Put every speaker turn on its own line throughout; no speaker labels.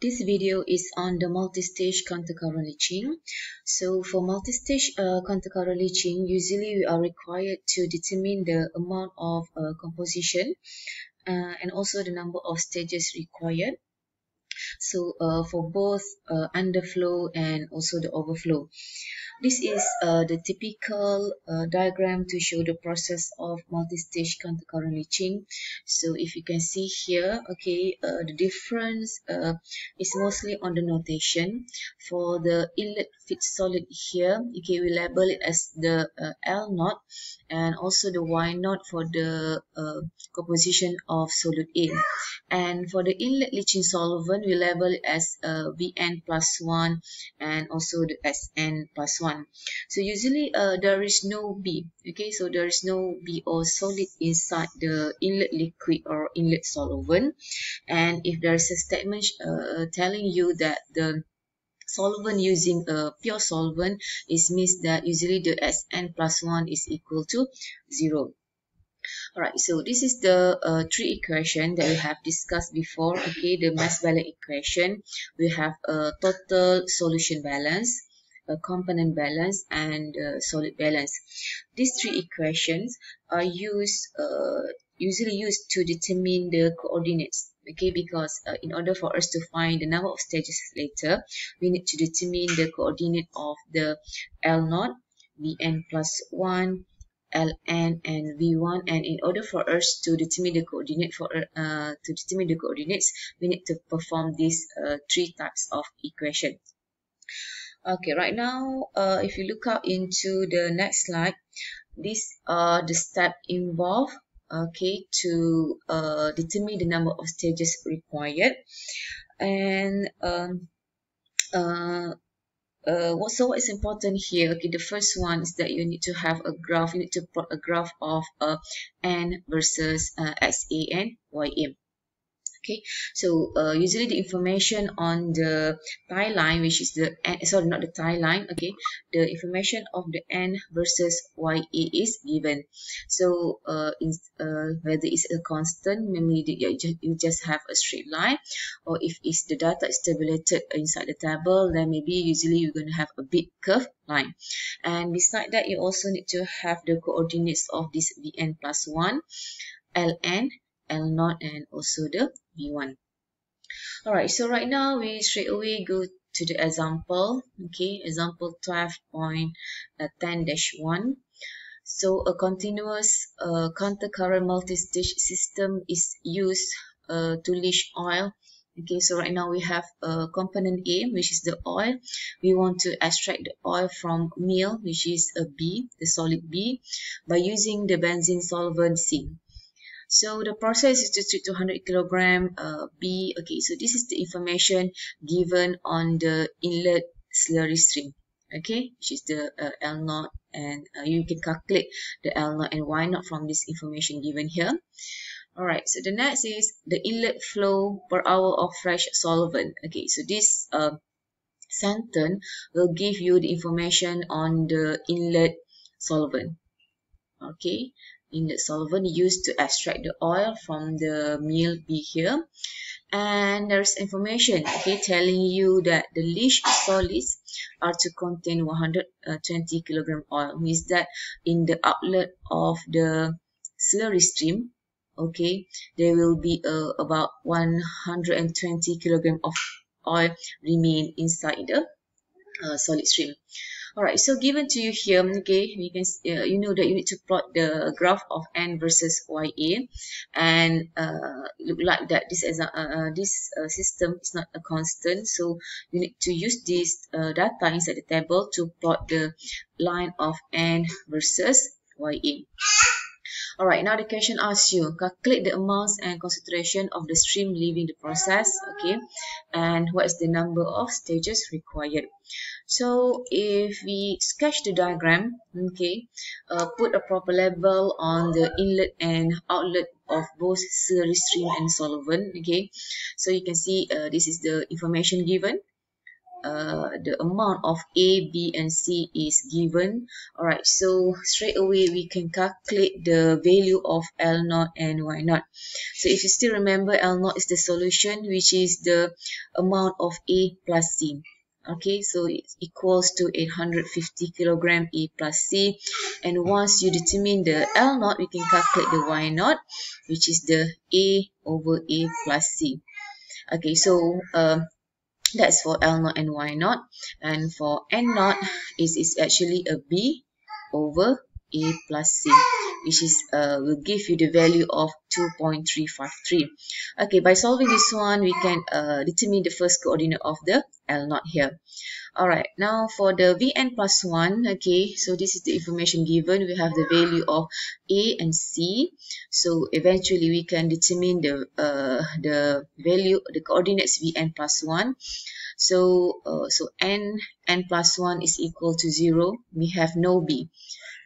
This video is on the multi-stage counter-current leaching. So for multi-stage uh, counter-current leaching, usually we are required to determine the amount of uh, composition uh, and also the number of stages required. So uh, for both uh, underflow and also the overflow. This is uh, the typical diagram to show the process of multi-stage counter-current leaching. So if you can see here, okay, the difference is mostly on the notation. For the inlet feed solid here, okay, we label it as the L naught and also the Y naught for the composition of solid A. And for the inlet leaching solvent, we it as Vn plus 1 and also the Sn plus 1 one. So usually uh, there is no B okay? So there is no B or solid inside the inlet liquid or inlet solvent. And if there is a statement uh, telling you that the solvent using a pure solvent is means that usually the Sn plus 1 is equal to 0 Alright, so this is the uh, three equation that we have discussed before. Okay, the mass balance equation. We have a total solution balance a component balance and uh, solid balance. These three equations are used uh, usually used to determine the coordinates okay because uh, in order for us to find the number of stages later we need to determine the coordinate of the L naught Vn plus 1 Ln and V1 and in order for us to determine the coordinate for uh, to determine the coordinates we need to perform these uh, three types of equations okay right now uh, if you look out into the next slide these are the steps involved okay to uh, determine the number of stages required. And um, uh, uh, what so what is important here okay the first one is that you need to have a graph you need to plot a graph of uh, n versus uh, sa and ym okay? So uh, usually the information on the tie line which is the n sorry not the tie line okay? The information of the n versus ya is given. So uh, in, uh, whether it's a constant memory you just, have a straight line or if it's the data is tabulated inside the table then maybe usually you're going to have a big curve line. And beside that you also need to have the coordinates of this vn plus 1 ln L0 and also the V1. Alright, so right now we straight away go to the example. Okay, example 12.10-1. So a continuous uh, counter-current multi-stage system is used uh, to leach oil. Okay, so right now we have a component A, which is the oil. We want to extract the oil from meal, which is a B, the solid B, by using the benzene solvent C. So the process is to treat 200 kilogram uh, B. Okay, so this is the information given on the inlet slurry stream. Okay, which is the uh, L naught and uh, you can calculate the L naught and Y naught from this information given here. Alright, so the next is the inlet flow per hour of fresh solvent. Okay, so this uh, sentence will give you the information on the inlet solvent. Okay, in the solvent used to extract the oil from the meal be here. And there's information okay telling you that the leach solids are to contain 120 kilogram oil means that in the outlet of the slurry stream okay there will be uh, about 120 kilogram of oil remain inside the uh, solid stream Alright, so given to you here, okay, you can uh, you know that you need to plot the graph of n versus ya, and uh, look like that this is a, uh, this uh, system is not a constant, so you need to use this uh, data inside the table to plot the line of n versus ya. Alright, now the question asks you, calculate the amounts and concentration of the stream leaving the process, okay, and what is the number of stages required. So if we sketch the diagram, okay, uh, put a proper label on the inlet and outlet of both slurry stream and solvent, okay. So you can see uh, this is the information given, uh, the amount of A, B and C is given. Alright, so straight away we can calculate the value of L naught and Y naught. So if you still remember L naught is the solution which is the amount of A plus C. Okay, so it equals to 850 kilogram A plus C. And once you determine the L naught, we can calculate the Y naught, which is the A over A plus C. Okay, so um, that's for L naught and Y naught. And for N naught, is is actually a B over A plus C, which is uh, will give you the value of 2.353. Okay, by solving this one, we can uh, determine the first coordinate of the L naught here. Alright, now for the Vn plus 1, okay, so this is the information given. We have the value of A and C. So eventually we can determine the uh, the value, the coordinates Vn plus 1. So, uh, so n, n plus 1 is equal to 0. We have no B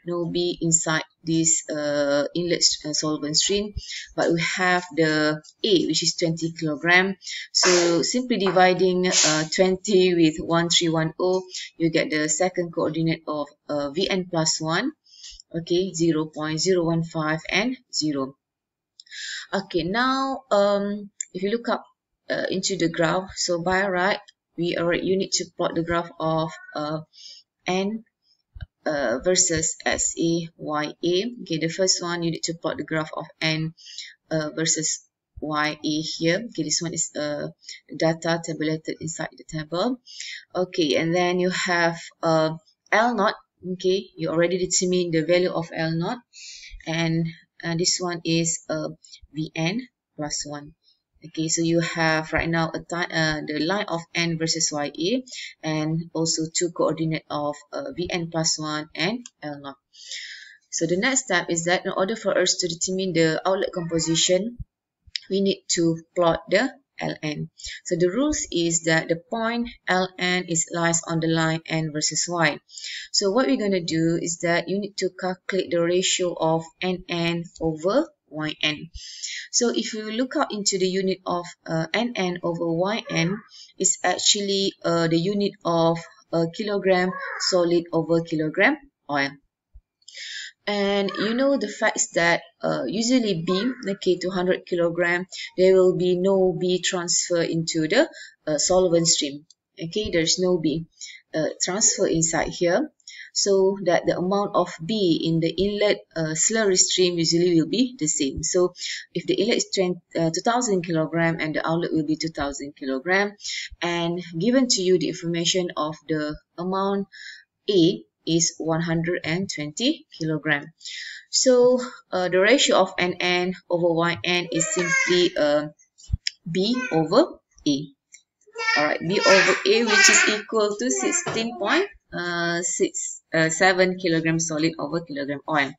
no B inside this uh, inlet uh, solvent stream. But we have the A which is 20 kilogram. So simply dividing uh, 20 with 1310 you get the second coordinate of uh, Vn plus 1 okay 0 0.015 and 0 okay now um, if you look up uh, into the graph so by right we are you need to plot the graph of uh, n uh, versus SA, YA. Okay, the first one you need to plot the graph of N uh, versus YA here. Okay, this one is uh, data tabulated inside the table. Okay, and then you have uh, L naught. Okay, you already determined the value of L naught. And uh, this one is uh, VN plus 1. Okay, so you have right now a uh, the line of n versus ya and also two coordinate of uh, vn plus 1 and l naught. So the next step is that in order for us to determine the outlet composition, we need to plot the ln. So the rules is that the point ln is lies on the line n versus y. So what we're going to do is that you need to calculate the ratio of nn over yn. So if you look out into the unit of uh, nn over yn, it's actually uh, the unit of a kilogram solid over kilogram oil. And you know the facts that uh, usually B, okay, 200 kilogram, there will be no B transfer into the uh, solvent stream. Okay, there's no B uh, transfer inside here so that the amount of B in the inlet uh, slurry stream usually will be the same. So if the inlet is 20, uh, 2000 kilogram and the outlet will be 2000 kilogram and given to you the information of the amount A is 120 kilogram. So uh, the ratio of NN over YN is simply uh, B over A. Alright, B over A which is equal to 16.6 uh, uh, 7 kilogram solid over kilogram oil.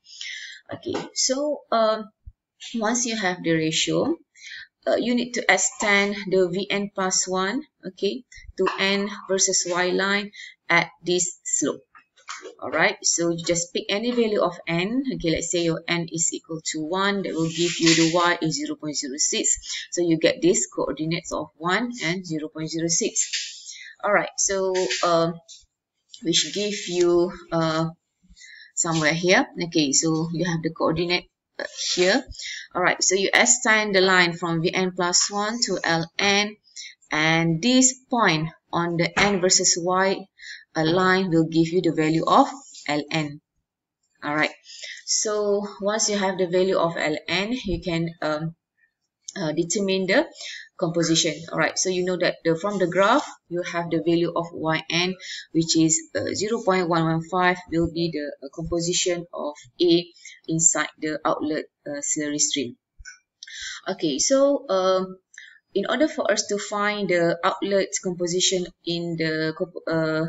Okay, so um, once you have the ratio, uh, you need to extend the Vn plus 1, okay, to n versus y line at this slope. Alright, so you just pick any value of n. Okay, let's say your n is equal to 1. That will give you the y is 0 0.06. So you get these coordinates of 1 and 0 0.06. Alright, so um, which give you uh, somewhere here. Okay, so you have the coordinate uh, here. Alright, so you assign the line from Vn plus 1 to Ln and this point on the n versus y a line will give you the value of Ln. Alright, so once you have the value of Ln, you can um, uh, determine the composition. Alright, so you know that the, from the graph, you have the value of yn, which is uh, 0.115 will be the uh, composition of A inside the outlet uh, slurry stream. Okay, so um, in order for us to find the outlet composition in the uh, uh,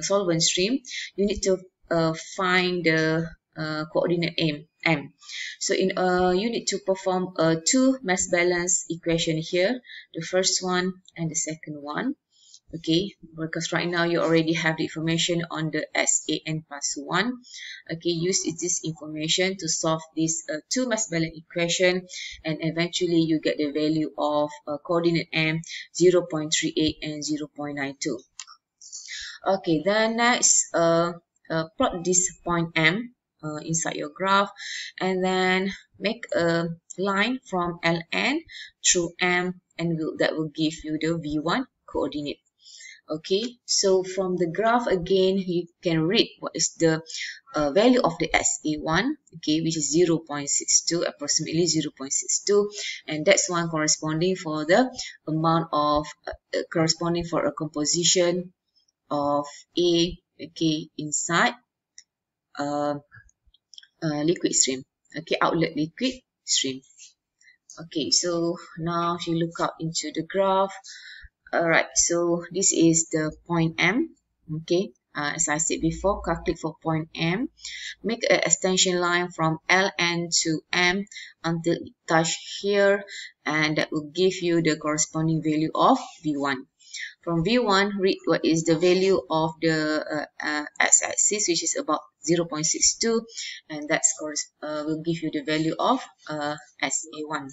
solvent stream, you need to uh, find the uh, coordinate M. M. So in uh, you need to perform two mass balance equation here, the first one and the second one. Okay, because right now you already have the information on the SAN plus 1. Okay, use this information to solve this uh, two mass balance equation and eventually you get the value of uh, coordinate M 0.38 and 0.92. Okay, then next, uh, uh, plot this point M uh, inside your graph and then make a line from Ln through M and will, that will give you the V1 coordinate. Okay, so from the graph again, you can read what is the uh, value of the SA1, okay, which is 0 0.62, approximately 0 0.62, and that's one corresponding for the amount of, uh, corresponding for a composition of A, okay, inside uh, uh, liquid stream, okay, outlet liquid stream. Okay, so now if you look out into the graph, alright, so this is the point M, okay, uh, as I said before, calculate for point M. Make an extension line from Ln to M until it touch here and that will give you the corresponding value of V1. From V1, read what is the value of the uh, uh, x-axis which is about 0.62 and that uh, will give you the value of uh, SA1.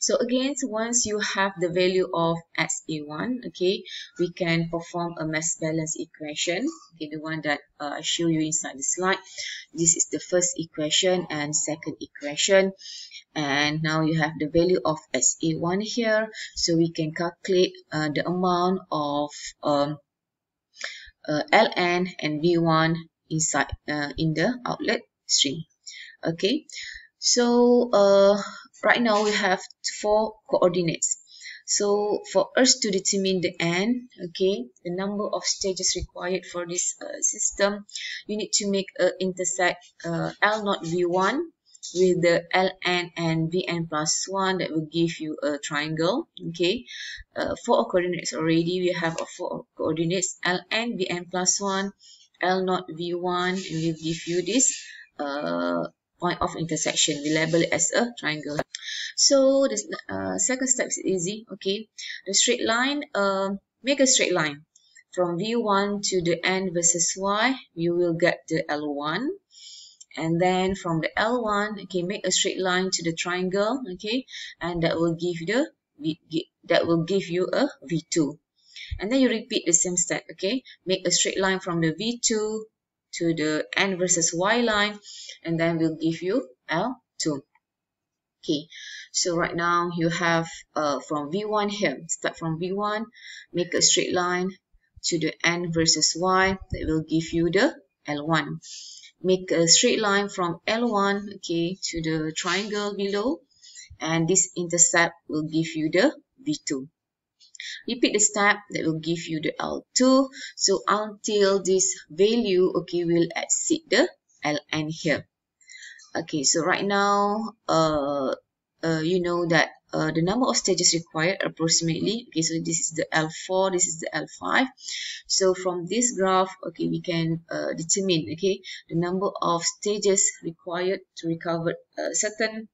So again, once you have the value of SA1, okay, we can perform a mass balance equation, okay, the one that uh, I show you inside the slide. This is the first equation and second equation. And now you have the value of SA1 here, so we can calculate uh, the amount of um, uh, Ln and V1 inside uh, in the outlet stream. Okay, so uh, right now we have four coordinates so for us to determine the n okay the number of stages required for this uh, system you need to make a intersect uh, l not v1 with the ln and vn plus 1 that will give you a triangle okay uh, four coordinates already we have a four coordinates ln vn plus 1 l not v1 and will give you this uh, point of intersection. We label it as a triangle. So the uh, second step is easy. Okay, the straight line. Uh, make a straight line from v1 to the n versus y. You will get the l1, and then from the l1, okay, make a straight line to the triangle. Okay, and that will give you the that will give you a v2. And then you repeat the same step. Okay, make a straight line from the v2 to the n versus y line and then we'll give you L2. Okay, so right now you have uh, from V1 here, start from V1, make a straight line to the n versus y, that will give you the L1. Make a straight line from L1, okay, to the triangle below, and this intercept will give you the V2. Repeat the step that will give you the L2. So until this value, okay, will exceed the Ln here. Okay, so right now, uh, uh, you know that uh, the number of stages required approximately. Okay, so this is the L4, this is the L5. So from this graph, okay, we can uh, determine, okay, the number of stages required to recover a certain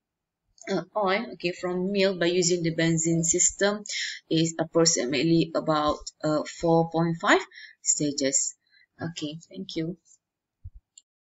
uh, oil, okay, from mill by using the benzene system is approximately about uh, 4.5 stages. Okay, thank you.